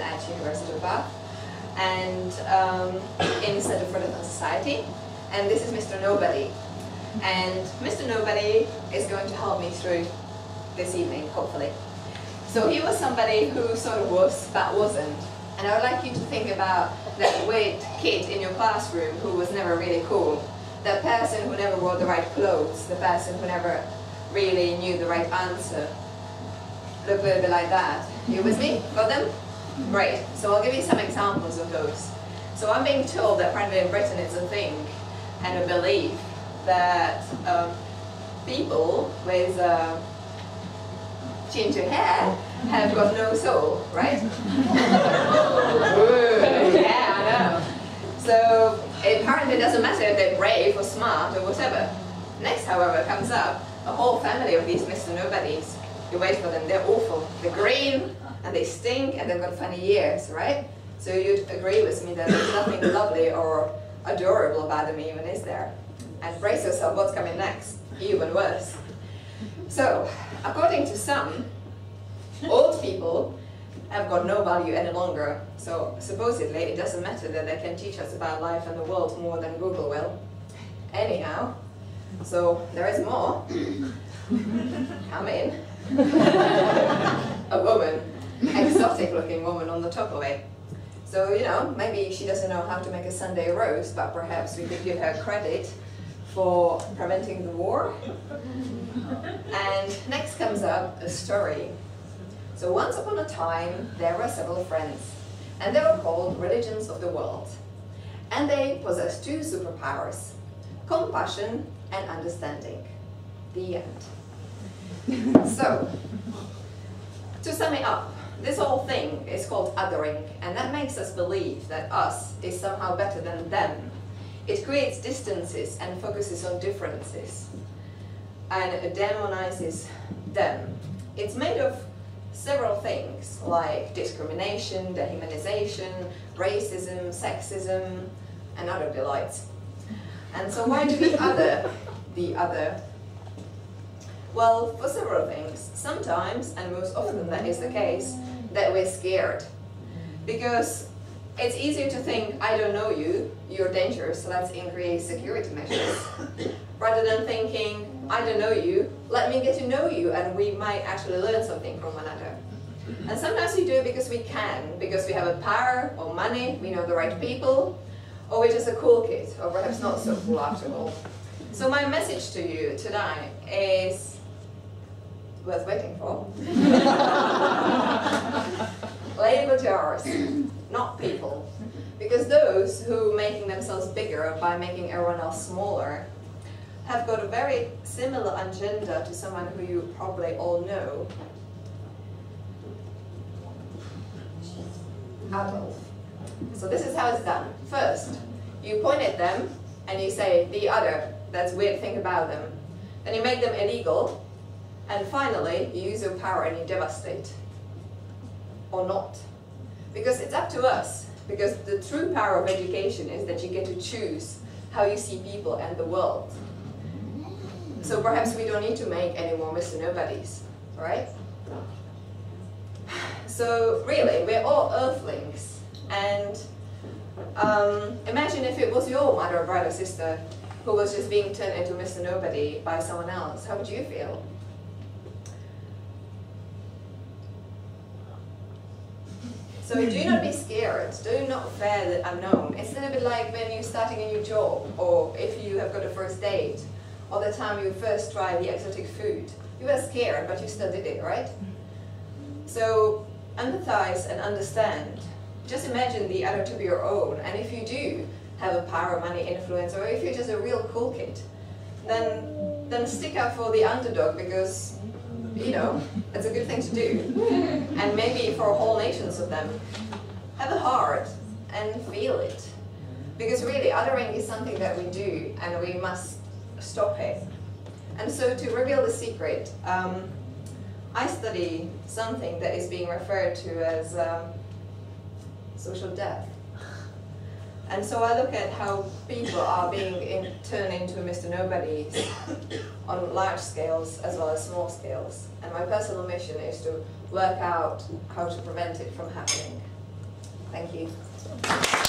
at University of Bath and um, in Defense Society. And this is Mr. Nobody. And Mr. Nobody is going to help me through this evening, hopefully. So he was somebody who sort of was, but wasn't. And I would like you to think about that weird kid in your classroom who was never really cool. That person who never wore the right clothes, the person who never really knew the right answer. Look a little bit like that. You with me? Got them? Great. So I'll give you some examples of those. So I'm being told that apparently in Britain it's a thing and a belief that um, people with uh, ginger hair have got no soul, right? yeah, I know. So it apparently doesn't matter if they're brave or smart or whatever. Next, however, comes up a whole family of these Mr. Nobodies. You wait for them, they're awful. They're green, and they stink, and they've got funny ears, right? So you'd agree with me that there's nothing lovely or adorable about them even, is there? And brace yourself, what's coming next? Even worse. So, according to some, old people have got no value any longer. So supposedly it doesn't matter that they can teach us about life and the world more than Google will. Anyhow, so there is more. Come in. exotic looking woman on the top of it. So, you know, maybe she doesn't know how to make a Sunday roast, but perhaps we could give her credit for preventing the war. And next comes up a story. So once upon a time, there were several friends, and they were called religions of the world. And they possessed two superpowers, compassion and understanding. The end. so, to sum it up, this whole thing is called othering, and that makes us believe that us is somehow better than them. It creates distances and focuses on differences, and demonizes them. It's made of several things, like discrimination, dehumanization, racism, sexism, and other delights. And so why do we other the other? Well, for several things. Sometimes, and most often that is the case, that we're scared. Because it's easier to think, I don't know you, you're dangerous, so let's increase security measures. Rather than thinking, I don't know you, let me get to know you, and we might actually learn something from one another. And sometimes we do it because we can, because we have a power or money, we know the right people, or we're just a cool kid, or perhaps not so cool after all. So my message to you today is worth waiting for. Label jars, not people. Because those who making themselves bigger by making everyone else smaller have got a very similar agenda to someone who you probably all know. Adolf. So this is how it's done. First, you point at them and you say, the other, that's weird thing about them. Then you make them illegal. And finally, you use your power and you devastate. Or not. Because it's up to us. Because the true power of education is that you get to choose how you see people and the world. So perhaps we don't need to make any more Mr. Nobodies, right? So really, we're all earthlings. And um, imagine if it was your mother, brother, sister who was just being turned into Mr. Nobody by someone else. How would you feel? So do not be scared. Do not fear the unknown. It's a little bit like when you're starting a new job or if you have got a first date or the time you first try the exotic food. You were scared, but you still did it, right? So empathize and understand. Just imagine the other to be your own. And if you do have a power, money, influence, or if you're just a real cool kid, then, then stick up for the underdog because you know, it's a good thing to do. and maybe for whole nations of them. Have a heart and feel it. Because really, othering is something that we do and we must stop it. And so to reveal the secret, um, I study something that is being referred to as um, social death. And so I look at how people are being in, turned into Mr. Nobodies on large scales as well as small scales. And my personal mission is to work out how to prevent it from happening. Thank you.